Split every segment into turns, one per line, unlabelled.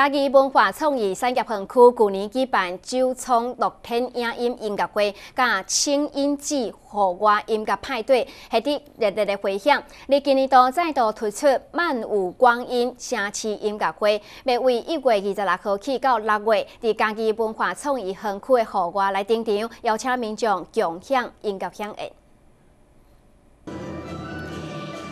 嘉义文化创意产业园区去年举办九创乐天影音音乐会，甲轻音季户外音乐派对，获得热烈的回响。你今年度再度推出漫舞光阴城市音乐会，要为一月二十六号起到六月，伫嘉义文化创意园区的户外来登场，邀请民众共享音乐响应。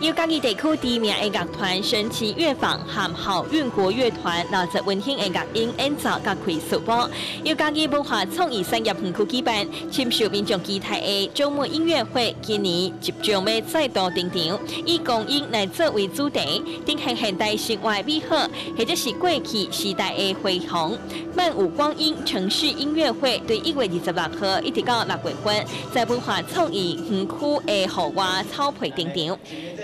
由嘉义地区知名的乐团神奇乐坊和好运国乐团拿着温馨的乐音演奏加开首播，由嘉义文化创意产业园区举办，深受民众期待的周末音乐会，今年即将要再度登场，以光阴来作为主题，展现现代生活美好，或者是过去时代的辉煌。漫舞光阴城市音乐会，对一月二十六号一直到六月份，在文化创意园区的户外草坪登场。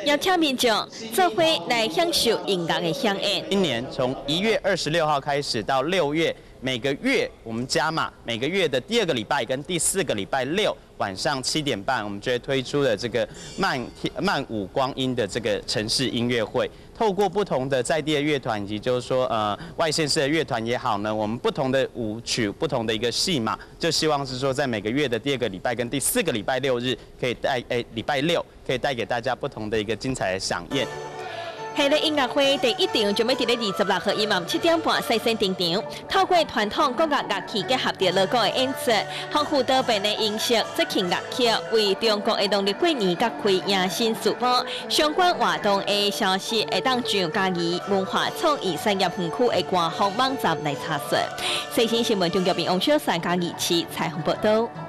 邀请民众做会来享受音乐的香烟。
今年从一月二十六号开始到六月，每个月我们加码，每个月的第二个礼拜跟第四个礼拜六晚上七点半，我们就会推出的这个漫漫舞光阴的这个城市音乐会。透过不同的在地的乐团，以及就是说呃外县市的乐团也好呢，我们不同的舞曲、不同的一个戏码，就希望是说在每个月的第二个礼拜跟第四个礼拜六日，可以带诶礼拜六可以带给大家不同的一个精彩的飨宴。
系咧音乐会第一场准备伫咧二十六号夜晚七点半率先登场，透过传统各乐乐器结合着乐高的演出，丰富多变的音色，即起乐器为中国的农历过年揭开迎新曙光。相关活动的消息会当上嘉义文化创意产业园区的官方网站来查询。最新新闻中国边王小三嘉义市彩虹报道。